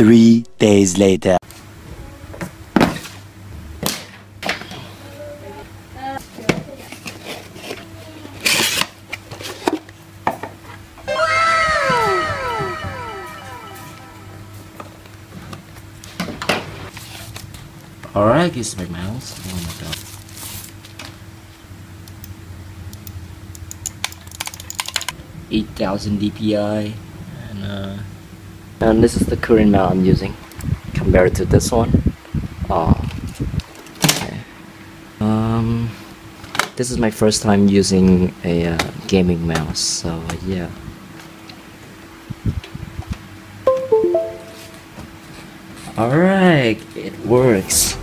Three days later. Alright, this is my mouse. Oh my god. Eight thousand DPI and uh And this is the current mount I'm using compared to this one. Oh. Okay. Um, this is my first time using a uh, gaming mouse, so yeah. Alright, it works.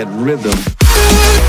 That rhythm.